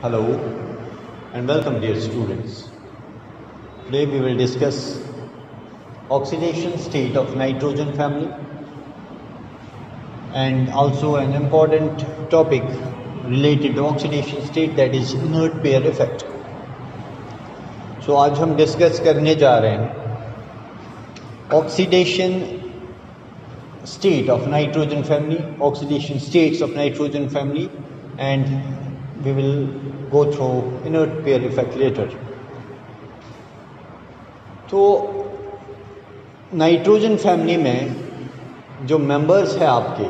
Hello and welcome dear students. Today we will discuss oxidation state of nitrogen family and also an important topic related to oxidation state that is inert pair effect. So आज हम discuss करने जा रहे हैं oxidation state of nitrogen family, oxidation states of nitrogen family, and we will go through inert pair effect later. तो nitrogen family में जो members है आपके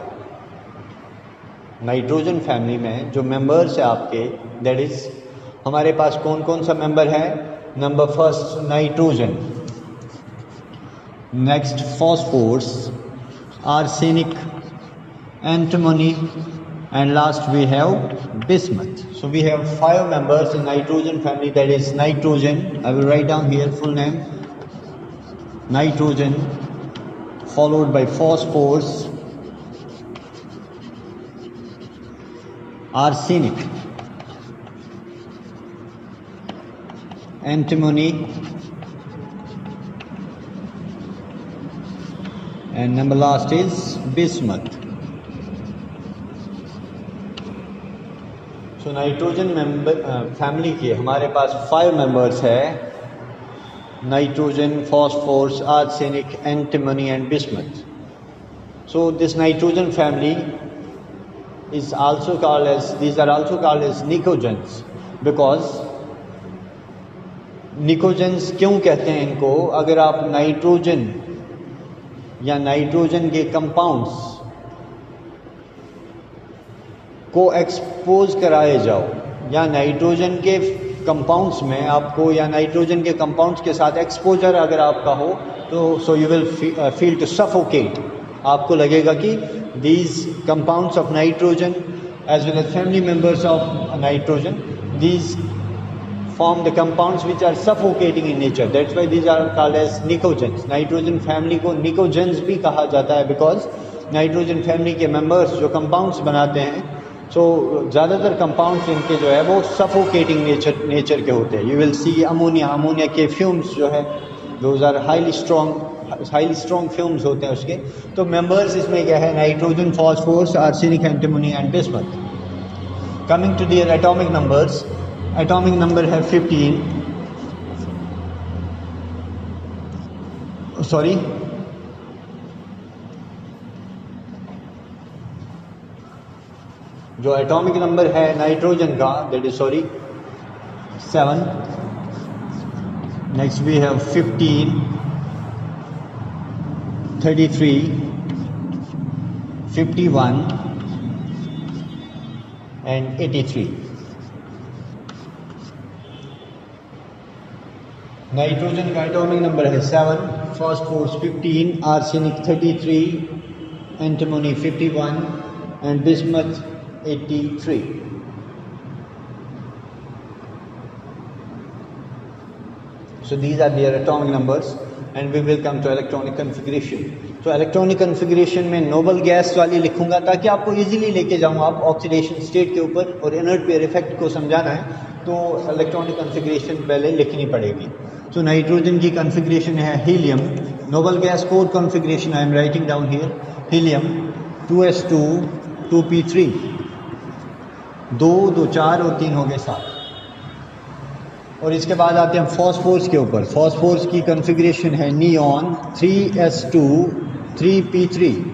नाइट्रोजन फैमिली में जो मेंबर्स है आपके दैट इज़ हमारे पास कौन कौन सा मेंबर है number first nitrogen next phosphorus arsenic, antimony, and last we have bismuth. So we have five members in nitrogen family that is nitrogen. I will write down here full name. Nitrogen followed by phosphorus, arsenic, antimony, and number last is bismuth so nitrogen member family के हमारे पास five members है। Nitrogen phosphorus arsenic antimony and bismuth so this nitrogen family is also called as, these are also called as nicogens because pnictogens क्यों कहते हैं इनको? अगर आप नाइट्रोजन या नाइट्रोजन के कंपाउंड्स को एक्सपोज कराए जाओ। या नाइट्रोजन के कंपाउंड्स में आपको या नाइट्रोजन के कंपाउंड्स के साथ एक्सपोजर अगर आपका हो तो so you will feel to suffocate आपको लगेगा कि these compounds of nitrogen as well as family members of nitrogen these form the compounds which are suffocating in nature that's why these are called as pnictogens nitrogen family को pnictogens भी कहा जाता है because nitrogen family के members जो compounds बनाते हैं so, ज़्यादातर compounds इनके जो है, वो सफोकेटिंग नेचर nature के होते हैं। You will see ammonia ammonia के फ्यूम्स जो है, those are highly strong highly strong fumes होते हैं उसके। तो मेंबर्स इसमें क्या है nitrogen phosphorus arsenic antimony and bismuth coming to their atomic numbers atomic number है 15 सॉरी जो एटॉमिक नंबर है नाइट्रोजन का that is sorry seven next we have fifteen thirty three fifty one and eighty three nitrogen का atomic number है seven phosphorus fifteen arsenic thirty three antimony fifty one and bismuth eighty three So these are their atomic numbers and we will come to electronic configuration. तो electronic configuration में noble gas वाली लिखूँगा ताकि आपको easily लेके जाऊँ आप oxidation state के ऊपर और इनर्ट पेयर इफ़ेक्ट को समझाना है तो इलेक्ट्रॉनिक कन्फिग्रेशन पहले लिखनी पड़ेगी। तो नाइट्रोजन की कन्फिग्रेशन है helium noble gas code configuration I am writing down here helium two s two two p three दो दो, चार और तीन हो गए सात। और इसके बाद आते हैं फॉस्फोर्स के ऊपर। फॉस्फोर्स की कन्फिग्रेशन है neon three s two three p three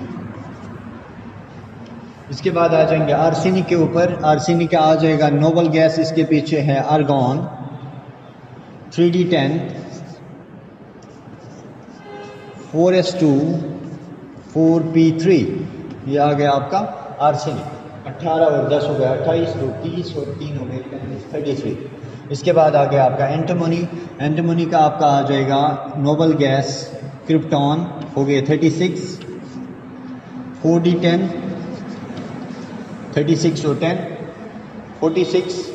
इसके बाद आ जाएँगे आर्सेनिक के ऊपर। आर्सेनिक आ जाएगा नोबल गैस इसके पीछे है argon three d ten four s two four p three ये आ गया आपका आर्सेनिक अट्ठारह और दस हो गया अट्ठाईस दो तीस और तीन हो गए थर्टी थ्री इसके बाद आ गया आपका एंटोमोनी। एंटोमोनी का आपका आ जाएगा नोबल गैस, क्रिप्टॉन, हो गए thirty six, four d ten, thirty six और ten, forty six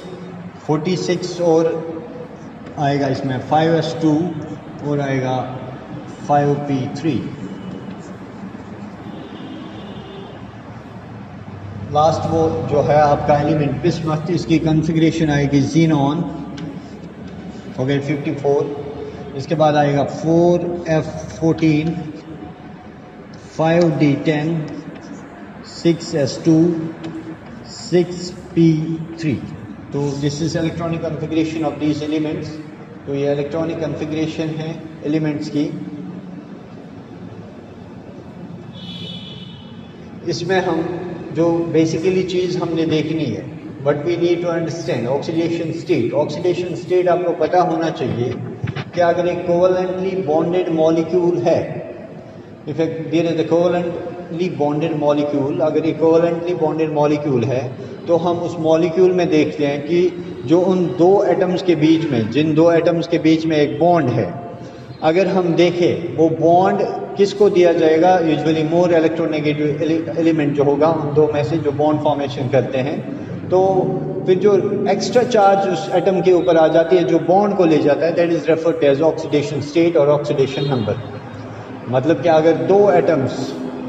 forty six और आएगा इसमें फाइव एस टू और आएगा फाइव पी थ्री। लास्ट वो जो है आपका एलिमेंट बिस्मथ इसकी कन्फिग्रेशन आएगी? जीनॉन हो गए 54 इसके बाद आएगा 4F14 5D10 6S2 6P3 तो this is electronic configuration of these elements तो ये इलेक्ट्रॉनिक कन्फिग्रेशन है एलिमेंट्स की। इसमें हम जो बेसिकली चीज़ हमने देखनी है but we need to understand oxidation state oxidation state आपको पता होना चाहिए कि अगर एक कोवलेंटली बॉन्डेड मॉलिक्यूल है effect there is covalently bonded molecule अगर एक कोवलेंटली बॉन्डेड मॉलिक्यूल है तो हम उस मॉलिक्यूल में देखते हैं कि जो उन दो एटम्स के बीच में, जिन दो एटम्स के बीच में एक बॉन्ड है, अगर हम देखें, वो बॉन्ड किसको दिया जाएगा? यूजुअली मोर इलेक्ट्रोनेगेटिव एलिमेंट जो होगा, उन दो में से जो बॉन्ड फॉर्मेशन करते हैं। तो फिर जो एक्स्ट्रा चार्ज उस एटम के ऊपर आ जाती है, जो बॉन्ड को ले जाता है that is referred as oxidation state और ऑक्सीडेशन नंबर मतलब कि अगर दो atoms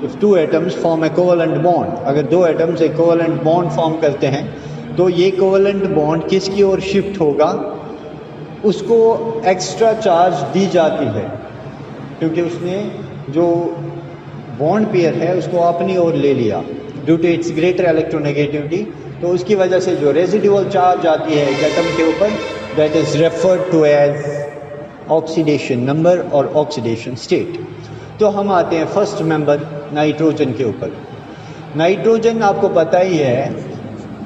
if two atoms form a covalent bond अगर दो एटम्स एक कोवलेंट बॉन्ड फॉर्म करते हैं तो ये कोवलेंट बॉन्ड किसकी ओर शिफ्ट होगा? उसको एक्स्ट्रा चार्ज दी जाती है। क्योंकि उसने जो बॉन्ड पेयर है, उसको अपनी ओर ले लिया due to its greater electronegativity तो उसकी वजह से जो रेजिडुअल चार्ज आती है एटम के ऊपर that is referred to as oxidation number और ऑक्सीडेशन स्टेट तो हम आते हैं फ़र्स्ट मेंबर नाइट्रोजन के ऊपर. नाइट्रोजन आपको पता ही है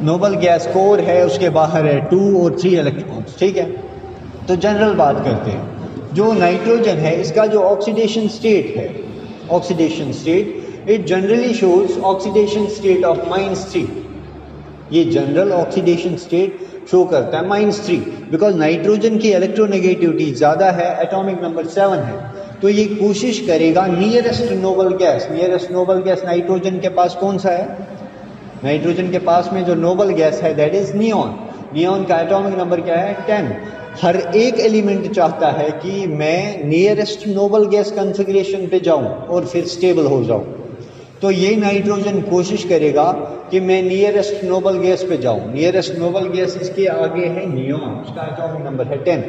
नोबल गैस कोर है, उसके बाहर है टू और थ्री इलेक्ट्रॉन्स ठीक है? तो जनरल बात करते हैं। जो नाइट्रोजन है, इसका जो ऑक्सीडेशन स्टेट है oxidation state it generally shows oxidation state of minus three ये जनरल ऑक्सीडेशन स्टेट शो करता है माइनस थ्री बिकॉज़ नाइट्रोजन की इलेक्ट्रोनेगेटिविटी ज़्यादा है एटॉमिक नंबर सेवन है। तो ये कोशिश करेगा nearest noble gas nearest noble gas nitrogen के पास कौन सा है? नाइट्रोजन के पास में जो नोबल गैस है दैट इज़ नियॉन नियॉन का एटॉमिक नंबर क्या है? टेन हर एक एलिमेंट चाहता है कि मैं नियरेस्ट नोबल गैस कॉन्फ़िगरेशन पे जाऊँ और फिर स्टेबल हो जाऊँ। तो ये नाइट्रोजन कोशिश करेगा कि मैं नियरेस्ट नोबल गैस पे जाऊँ। नियरेस्ट नोबल गैस इसके आगे है नियॉन उसका एटॉमिक नंबर है टेन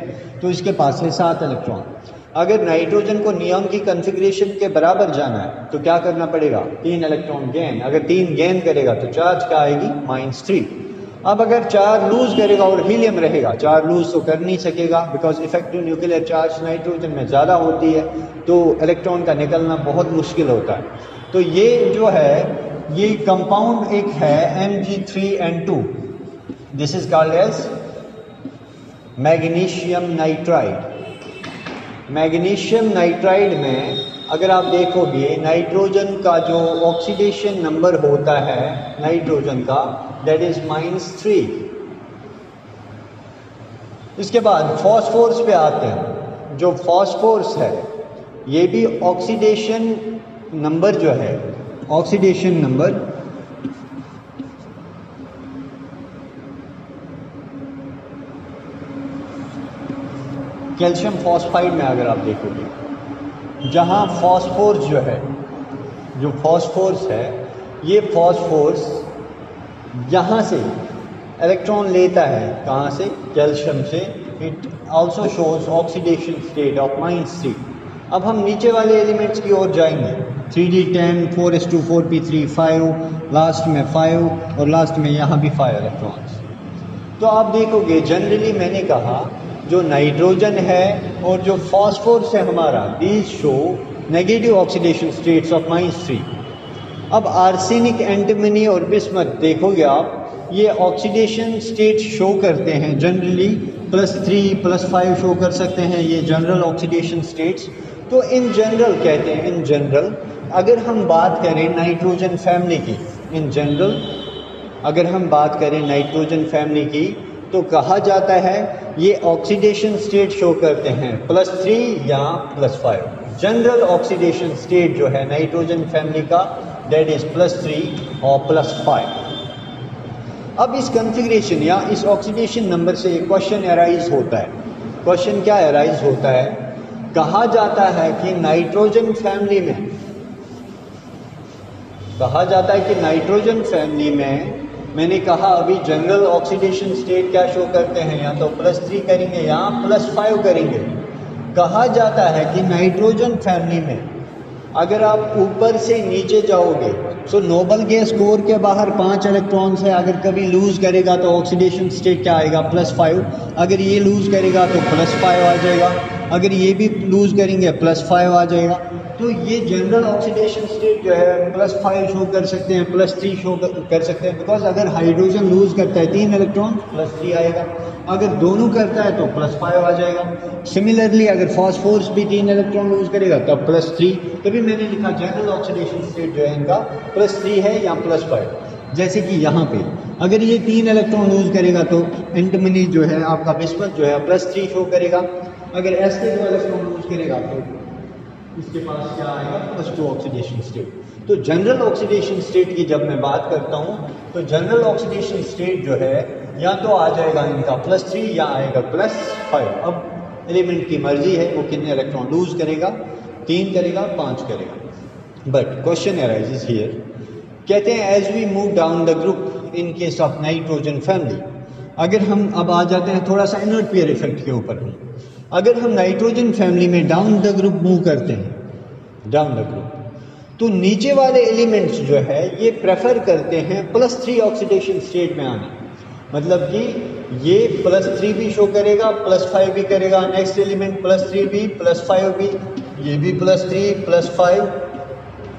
तो इसके पास है सात इलेक्ट्रॉन अगर नाइट्रोजन को नियॉन की कॉन्फ़िगरेशन के बराबर जाना है तो क्या करना पड़ेगा? तीन इलेक्ट्रॉन गेन अगर तीन गेन करेगा तो चार्ज क्या आएगी? माइनस थ्री अब अगर चार लूज करेगा और हीलियम रहेगा चार लूज तो कर नहीं सकेगा because effective nuclear charge nitrogen में ज़्यादा होती है तो इलेक्ट्रॉन का निकलना बहुत मुश्किल होता है। तो ये जो है, ये कंपाउंड एक है M G three N two this is called as magnesium nitride magnesium nitride में, अगर आप देखोगे, नाइट्रोजन का जो ऑक्सीडेशन नंबर होता है, नाइट्रोजन का दैट इज़ माइनस थ्री इसके बाद फॉस्फोर्स पे आते हैं। जो फॉस्फोर्स है, ये भी ऑक्सीडेशन नंबर जो है ऑक्सीडेशन नंबर कैल्शियम फॉस्फाइड में अगर आप देखोगे, जहाँ फॉस्फोर्स जो है, जो फॉस्फोर्स है, ये फॉस्फोर्स यहाँ से इलेक्ट्रॉन लेता है, कहाँ से? कैल्शियम से। It also shows oxidation state of minus three अब हम नीचे वाले एलिमेंट्स की ओर जाएँगे। Three d ten four s two four p three five last में फाइव और लास्ट में यहाँ भी फाइव इलेक्ट्रॉन्स तो आप देखोगे जनरली मैंने कहा जो नाइट्रोजन है और जो फॉस्फोरस है हमारा these show negative oxidation states of minus three अब आर्सेनिक एंटीमनी और बिस्मत देखोगे आप, ये ऑक्सीडेशन स्टेट शो करते हैं generally plus three plus five show कर सकते हैं ये जनरल ऑक्सीडेशन स्टेट्स तो इन जनरल कहते हैं इन जनरल अगर हम बात करें नाइट्रोजन फैमिली की इन जनरल अगर हम बात करें नाइट्रोजन फैमिली की तो कहा जाता है, ये ऑक्सीडेशन स्टेट शो करते हैं प्लस थ्री या plus five general oxidation state जो है नाइट्रोजन फैमिली का डेट इज़ प्लस थ्री और प्लस फाइव अब इस कंफिग्रेशन या इस ऑक्सीडेशन नंबर से एक क्वेश्चन अराइज होता है। क्वेश्चन क्या अराइज होता है? कहा जाता है कि नाइट्रोजन फैमिली में, कहा जाता है कि नाइट्रोजन फैमिली में मैंने कहा, अभी जनरल ऑक्सीडेशन स्टेट क्या शो करते हैं? या तो प्लस थ्री करेंगे या प्लस फाइव करेंगे. कहा जाता है कि नाइट्रोजन फैमिली में अगर आप ऊपर से नीचे जाओगे सो नोबल गैस कोर के बाहर पाँच इलेक्ट्रॉन्स है अगर कभी लूज करेगा तो ऑक्सीडेशन स्टेट क्या आएगा? प्लस फाइव अगर ये लूज करेगा तो प्लस फाइव आ जाएगा. अगर ये भी लूज करेंगे प्लस फाइव आ जाएगा. तो ये जनरल ऑक्सीडेशन स्टेट जो है प्लस फाइव शो कर सकते हैं प्लस थ्री शो कर सकते हैं बिकॉज़ अगर हाइड्रोजन लूज करता है, तीन इलेक्ट्रॉन प्लस थ्री आएगा। अगर दोनों करता है तो प्लस फाइव आ जाएगा। सिमिलरली अगर फॉस्फोर्स भी तीन इलेक्ट्रॉन लूज करेगा तब प्लस थ्री तभी मैंने लिखा जनरल ऑक्सीडेशन स्टेट जो है इनका प्लस थ्री है या प्लस फाइव जैसे कि यहाँ पे, अगर ये तीन इलेक्ट्रॉन लूज करेगा तो एंटमनी जो है, आपका बिस्मत जो है प्लस थ्री शो करेगा। अगर एस के दो इलेक्ट्रॉन लूज करेगा तो इसके पास क्या आएगा? प्लस टू ऑक्सीडेशन स्टेट तो जनरल ऑक्सीडेशन स्टेट की जब मैं बात करता हूँ तो जनरल ऑक्सीडेशन स्टेट जो है, या तो आ जाएगा इनका प्लस थ्री या आएगा प्लस फाइव अब एलिमेंट की मर्ज़ी है, वो कितने इलेक्ट्रॉन लूज करेगा? तीन करेगा, पाँच करेगा। बट क्वेश्चन अराइजेज हियर कहते हैं as we move down the group in case of nitrogen family अगर हम अब आ जाते हैं, थोड़ा सा इनर्ट पेयर इफ़ेक्ट के ऊपर। अगर हम नाइट्रोजन फैमिली में डाउन द ग्रुप मूव करते हैं, डाउन द ग्रुप तो नीचे वाले एलिमेंट्स जो है, ये प्रेफर करते हैं प्लस थ्री ऑक्सीडेशन स्टेट में आना। मतलब कि ये प्लस थ्री भी शो करेगा प्लस फाइव भी करेगा नेक्स्ट एलिमेंट प्लस थ्री भी प्लस फाइव भी, ये भी plus three plus five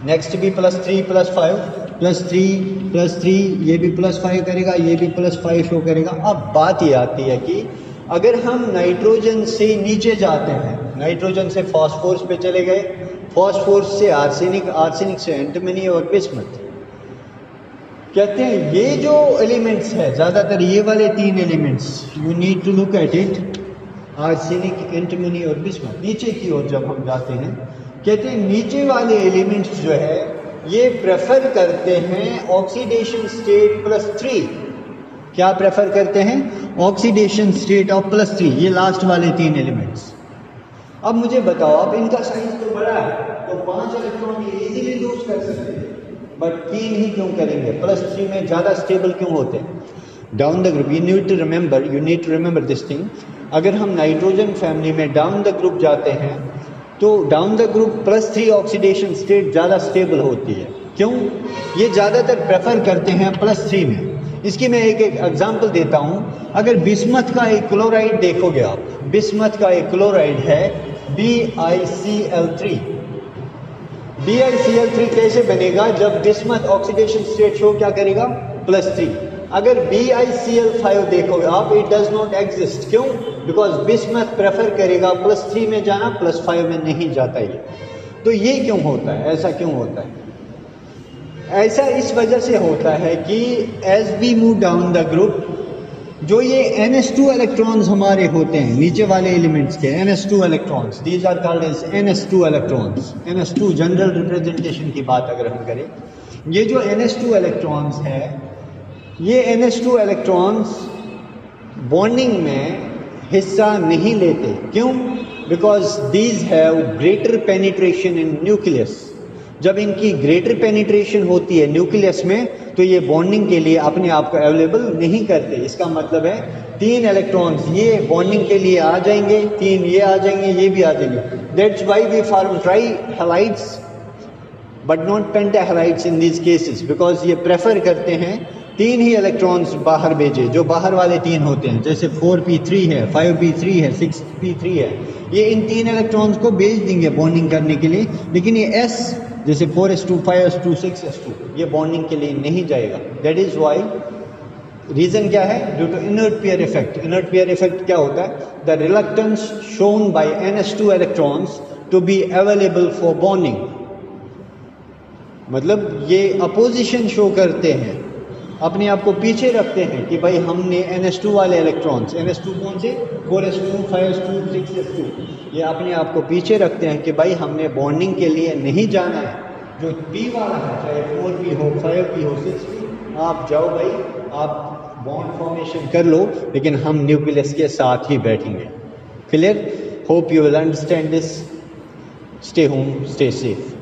next भी plus three plus five plus three plus three ये भी प्लस फाइव करेगा, ये भी प्लस फाइव शो करेगा। अब बात ये आती है कि अगर हम नाइट्रोजन से नीचे जाते हैं, नाइट्रोजन से फॉस्फोरस पे चले गए, फॉस्फोरस से आर्सेनिक आर्सेनिक से एंटमनी और बिस्मत कहते हैं, ये जो एलिमेंट्स है, ज़्यादातर ये वाले तीन elements you need to look at it arsenic, antimony और बिस्मत नीचे की ओर जब हम जाते हैं, कहते हैं, नीचे वाले एलिमेंट्स जो है, ये प्रेफर करते हैं ऑक्सीडेशन स्टेट प्लस थ्री क्या प्रेफर करते हैं? Oxidation state of plus three ये लास्ट वाले तीन एलिमेंट्स अब मुझे बताओ, अब इनका साइज़ तो बड़ा है तो पाँच इलेक्ट्रॉन ये इजीली लूज कर सकते हैं। बट तीन ही क्यों करेंगे? प्लस थ्री में ज़्यादा स्टेबल क्यों होते हैं? Down the group you need to remember you need to remember this thing अगर हम नाइट्रोजन फैमिली में डाउन द ग्रुप जाते हैं तो down the group plus three oxidation state ज़्यादा स्टेबल होती है। क्यों? ये ज़्यादातर प्रेफर करते हैं प्लस थ्री में। इसकी मैं एक एक एग्जांपल देता हूँ। अगर बिस्मत का एक क्लोराइड देखोगे आप बिस्मत का एक क्लोराइड है B I C L three B I C L three कैसे बनेगा? जब बिस्मत ऑक्सीडेशन स्टेट शो क्या करेगा? प्लस थ्री अगर B I C L five देखोगे आप इट डज नॉट एग्जिस्ट क्यों? बिकॉज़ बिस्मत प्रेफर करेगा प्लस थ्री में जाना प्लस फाइव में नहीं जाता ये। तो ये क्यों होता है? ऐसा क्यों होता है? ऐसा इस वजह से होता है कि as we move down the group जो ये एन एस टू इलेक्ट्रॉन्स हमारे होते हैं, नीचे वाले एलिमेंट्स के N S two electrons these are called as N S two electrons N S two general representation की बात अगर हम करें, ये जो एन एस टू इलेक्ट्रॉन्स है, ये N S two electrons bonding में हिस्सा नहीं लेते। क्यों? Because these have greater penetration in nucleus जब इनकी ग्रेटर पेनिट्रेशन होती है न्यूक्लियस में तो ये बॉन्डिंग के लिए अपने आप को अवेलेबल नहीं करते। इसका मतलब है, तीन इलेक्ट्रॉन्स ये बॉन्डिंग के लिए आ जाएँगे, तीन ये आ जाएँगे, ये भी आ जाएँगे। That's why we form trihalides but not pentahalides in these cases because ये प्रेफर करते हैं तीन ही इलेक्ट्रॉन्स बाहर भेजे, जो बाहर वाले तीन होते हैं, जैसे फोर पी थ्री है फाइव पी थ्री है सिक्स पी थ्री है। ये इन तीन इलेक्ट्रॉन्स को भेज देंगे बॉन्डिंग करने के लिए, लेकिन ये एस जैसे four S two five S two six S two ये बॉन्डिंग के लिए नहीं जाएगा। दैट इज़ वाई रीजन क्या है? Due to inert pair effect inert pair effect क्या होता है? The reluctance shown by N S two electrons to be available for bonding मतलब ये अपोजिशन शो करते हैं। अपने आप को पीछे रखते हैं कि भाई हमने एन एस टू वाले इलेक्ट्रॉन्स एन एस टू कौन से? Four S two five S two six S two ये अपने आप को पीछे रखते हैं कि भाई हमने बॉन्डिंग के लिए नहीं जाना है। जो पी वाला है, चाहे फोर पी हो फाइव पी हो सिक्स पी आप जाओ भाई, आप बॉन्ड फॉर्मेशन कर लो, लेकिन हम न्यूक्लियस के साथ ही बैठेंगे। Clear hope you will understand this stay home stay safe